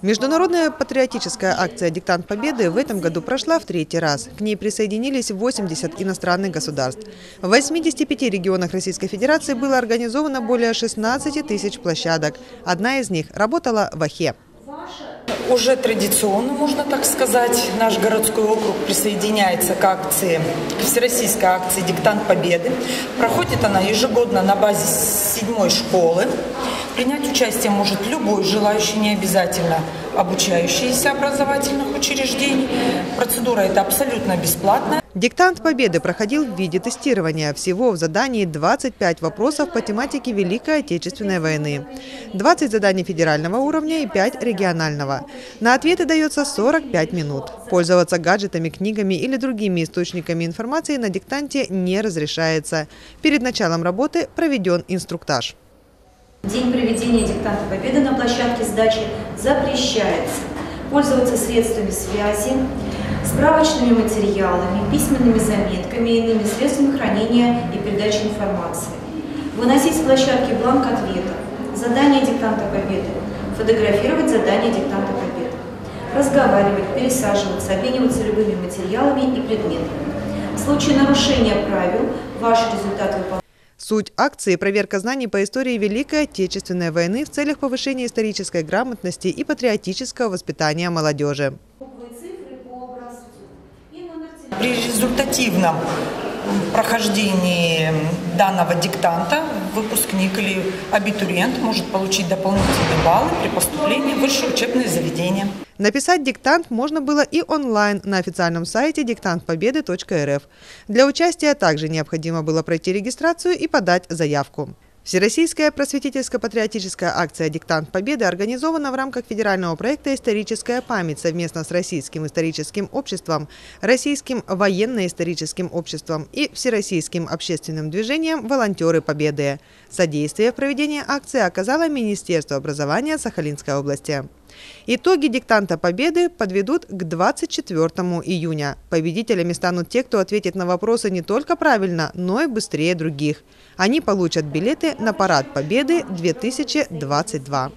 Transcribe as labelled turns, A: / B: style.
A: Международная патриотическая акция «Диктант Победы» в этом году прошла в третий раз. К ней присоединились 80 иностранных государств. В 85 регионах Российской Федерации было организовано более 16 тысяч площадок. Одна из них работала в Ахе.
B: Уже традиционно, можно так сказать, наш городской округ присоединяется к акции, к всероссийской акции «Диктант Победы». Проходит она ежегодно на базе седьмой школы. Принять участие может любой желающий, не обязательно обучающийся образовательных учреждений. Процедура эта абсолютно бесплатная.
A: Диктант Победы проходил в виде тестирования. Всего в задании 25 вопросов по тематике Великой Отечественной войны. 20 заданий федерального уровня и 5 регионального. На ответы дается 45 минут. Пользоваться гаджетами, книгами или другими источниками информации на диктанте не разрешается. Перед началом работы проведен инструктаж.
C: День проведения диктанта Победы на площадке сдачи запрещается. Пользоваться средствами связи, справочными материалами, письменными заметками и иными средствами хранения и передачи информации. Выносить с площадки бланк ответа, задание диктанта Победы, фотографировать задание диктанта Победы, разговаривать, пересаживаться, обмениваться любыми материалами и предметами. В случае нарушения правил ваш результат выполнения
A: Суть акции – проверка знаний по истории Великой Отечественной войны в целях повышения исторической грамотности и патриотического воспитания молодежи.
B: При результативном прохождении данного диктанта выпускник или абитуриент может получить дополнительные баллы при поступлении в высшее учебное заведение.
A: Написать диктант можно было и онлайн на официальном сайте диктантпобеды.рф. Для участия также необходимо было пройти регистрацию и подать заявку. Всероссийская просветительско-патриотическая акция «Диктант Победы» организована в рамках федерального проекта «Историческая память» совместно с Российским историческим обществом, Российским военно-историческим обществом и Всероссийским общественным движением «Волонтеры Победы». Содействие в проведении акции оказало Министерство образования Сахалинской области. Итоги диктанта победы подведут к 24 июня. Победителями станут те, кто ответит на вопросы не только правильно, но и быстрее других. Они получат билеты на Парад Победы 2022.